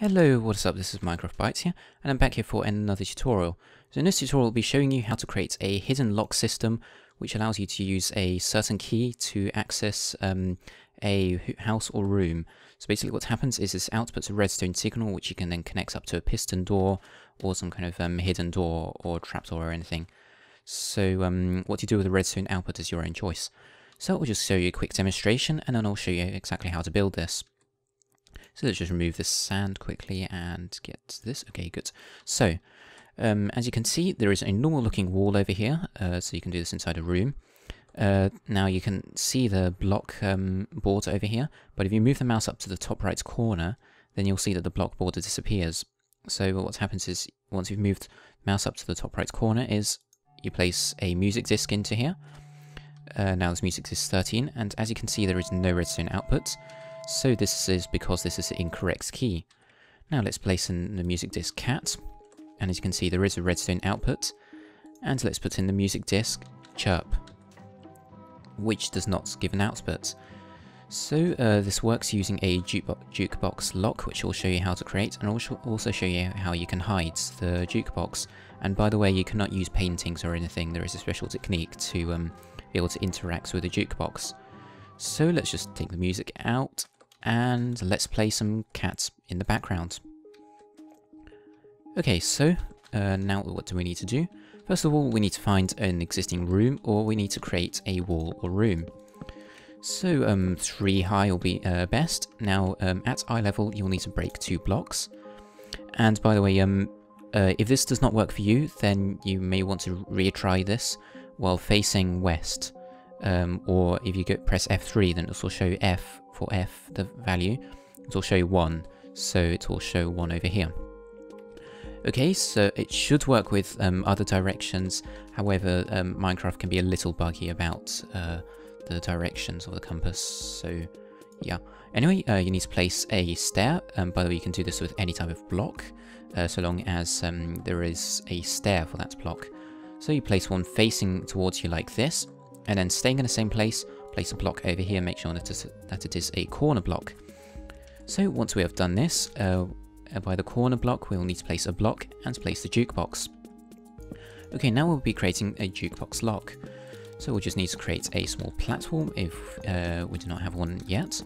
Hello, what's up? This is Minecraft Bytes here, and I'm back here for another tutorial. So in this tutorial, I'll be showing you how to create a hidden lock system, which allows you to use a certain key to access um, a house or room. So basically what happens is this outputs a redstone signal, which you can then connect up to a piston door, or some kind of um, hidden door, or trapdoor or anything. So um, what you do with the redstone output is your own choice. So I'll just show you a quick demonstration, and then I'll show you exactly how to build this. So let's just remove this sand quickly and get this. Okay, good. So, um, as you can see, there is a normal looking wall over here, uh, so you can do this inside a room. Uh, now you can see the block um, over here, but if you move the mouse up to the top right corner, then you'll see that the block border disappears. So what happens is, once you've moved mouse up to the top right corner, is you place a music disc into here. Uh, now this music disc is 13, and as you can see there is no redstone output, so this is because this is the incorrect key. Now let's place in the music disc cat, and as you can see there is a redstone output, and let's put in the music disc chirp, which does not give an output. So uh, this works using a jukebox lock, which I'll show you how to create, and I'll also show you how you can hide the jukebox. And by the way, you cannot use paintings or anything, there is a special technique to um, be able to interact with the jukebox. So let's just take the music out, and let's play some cats in the background. Okay, so uh, now what do we need to do? First of all, we need to find an existing room, or we need to create a wall or room. So um, three high will be uh, best. Now um, at eye level, you'll need to break two blocks. And by the way, um, uh, if this does not work for you, then you may want to retry this while facing west. Um, or if you go press F3, then it will show F for F, the value. It will show you 1, so it will show 1 over here. Okay, so it should work with um, other directions, however, um, Minecraft can be a little buggy about uh, the directions of the compass, so yeah. Anyway, uh, you need to place a stair, um, by the way, you can do this with any type of block, uh, so long as um, there is a stair for that block. So you place one facing towards you like this, and then staying in the same place, place a block over here, make sure that, that it is a corner block. So once we have done this, uh, uh, by the corner block we'll need to place a block and place the jukebox. Okay, now we'll be creating a jukebox lock. So we'll just need to create a small platform if uh, we do not have one yet,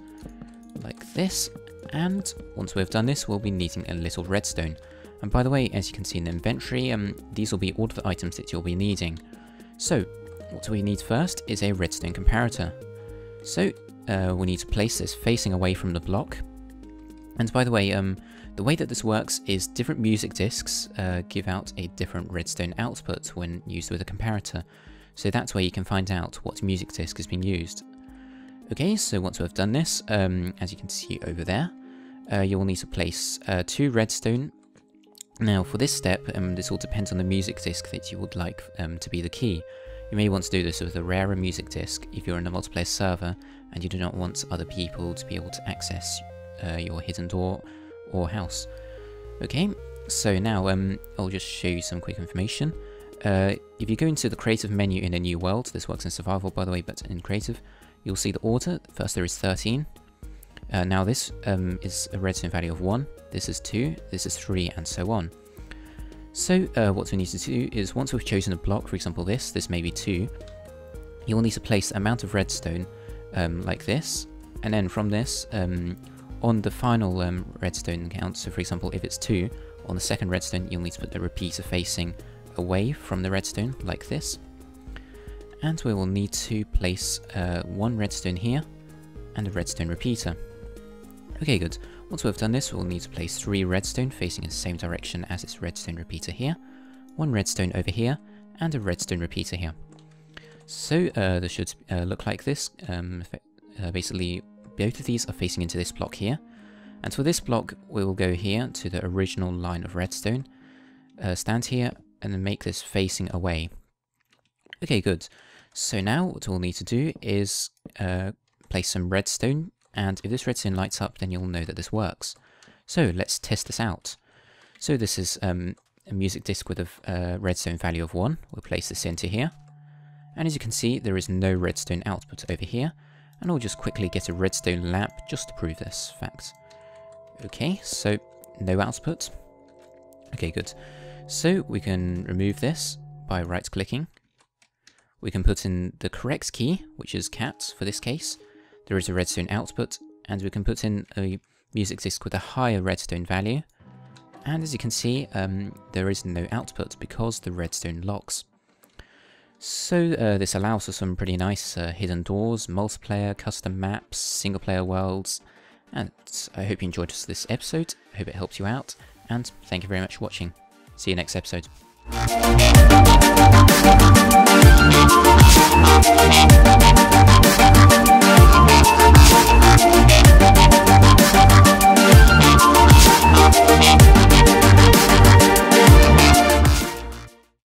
like this. And once we've done this, we'll be needing a little redstone. And by the way, as you can see in the inventory, um, these will be all of the items that you'll be needing. So what we need first is a redstone comparator. So uh, we need to place this facing away from the block. And by the way, um, the way that this works is different music discs uh, give out a different redstone output when used with a comparator. So that's where you can find out what music disc has been used. Okay, so once we've done this, um, as you can see over there, uh, you'll need to place uh, two redstone. Now for this step, um, this all depends on the music disc that you would like um, to be the key. You may want to do this with a rarer music disc if you're in a multiplayer server and you do not want other people to be able to access uh, your hidden door or house. Okay, so now um, I'll just show you some quick information. Uh, if you go into the creative menu in a new world, this works in survival by the way, but in creative, you'll see the order. First there is 13. Uh, now this um, is a redstone value of 1, this is 2, this is 3, and so on. So uh, what we need to do is once we've chosen a block, for example this, this may be 2, you'll need to place amount of redstone um, like this, and then from this, um, on the final um, redstone count, so for example if it's 2, on the second redstone you'll need to put the repeater facing away from the redstone, like this. And we will need to place uh, one redstone here, and a redstone repeater. Okay, good. Once we've done this, we'll need to place three redstone facing in the same direction as its redstone repeater here, one redstone over here, and a redstone repeater here. So uh, this should uh, look like this. Um, uh, basically, both of these are facing into this block here. And for this block, we will go here to the original line of redstone, uh, stand here, and make this facing away. Okay, good. So now what we'll need to do is uh, place some redstone and if this redstone lights up, then you'll know that this works. So let's test this out. So this is um, a music disc with a uh, redstone value of 1. We'll place this into here. And as you can see, there is no redstone output over here. And I'll just quickly get a redstone lamp just to prove this fact. Okay, so no output. Okay, good. So we can remove this by right clicking. We can put in the correct key, which is cat for this case. There is a redstone output, and we can put in a music disc with a higher redstone value. And as you can see, um, there is no output because the redstone locks. So uh, this allows for some pretty nice uh, hidden doors, multiplayer, custom maps, single player worlds, and I hope you enjoyed this episode, I hope it helps you out, and thank you very much for watching. See you next episode.